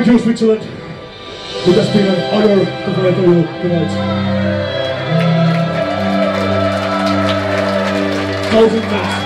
Thank you, Switzerland. It has been an honor to play for you tonight. Thousand thanks.